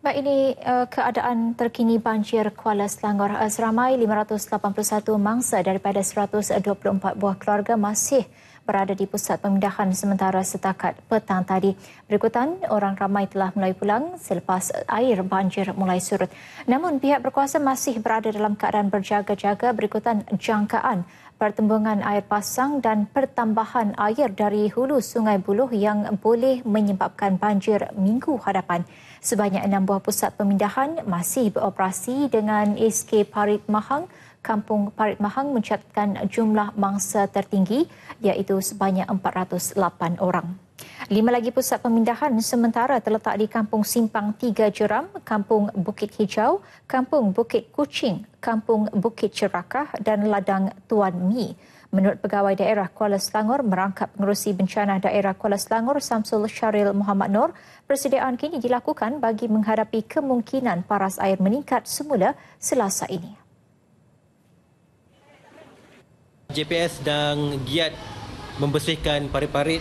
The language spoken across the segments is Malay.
Baik ini uh, keadaan terkini banjir Kuala Selangor. Uh, seramai 581 mangsa daripada 124 buah keluarga masih berada di pusat pemindahan sementara setakat petang tadi. Berikutan, orang ramai telah mulai pulang selepas air banjir mulai surut. Namun pihak berkuasa masih berada dalam keadaan berjaga-jaga berikutan jangkaan pertembungan air pasang dan pertambahan air dari hulu Sungai Buloh yang boleh menyebabkan banjir minggu hadapan. Sebanyak enam buah pusat pemindahan masih beroperasi dengan SK Parit Mahang. Kampung Parit Mahang mencatatkan jumlah mangsa tertinggi iaitu sebanyak 408 orang. Lima lagi pusat pemindahan sementara terletak di Kampung Simpang Tiga Jeram, Kampung Bukit Hijau, Kampung Bukit Kucing, Kampung Bukit Cerakah dan Ladang Tuan Mi. Menurut Pegawai Daerah Kuala Selangor merangkap pengerusi bencana daerah Kuala Selangor Samsul Syaril Muhammad Nur, persediaan kini dilakukan bagi menghadapi kemungkinan paras air meningkat semula selasa ini. JPS dan giat membersihkan parit-parit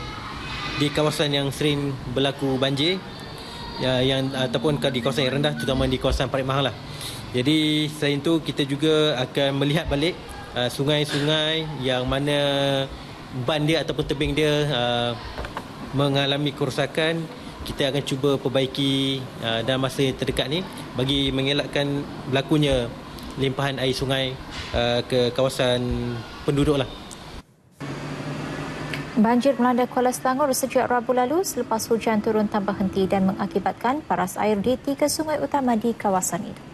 di kawasan yang sering berlaku banjir ya, yang ataupun di kawasan yang rendah terutama di kawasan Parit Mahal lah. Jadi selain itu kita juga akan melihat balik uh, sungai-sungai yang mana ban dia ataupun tebing dia uh, mengalami kerosakan kita akan cuba perbaiki uh, dalam masa terdekat ni bagi mengelakkan berlakunya limpahan air sungai uh, ke kawasan penduduk lah. Banjir melanda Kuala Selangor sejak Rabu lalu selepas hujan turun tanpa henti dan mengakibatkan paras air di tiga sungai utama di kawasan itu.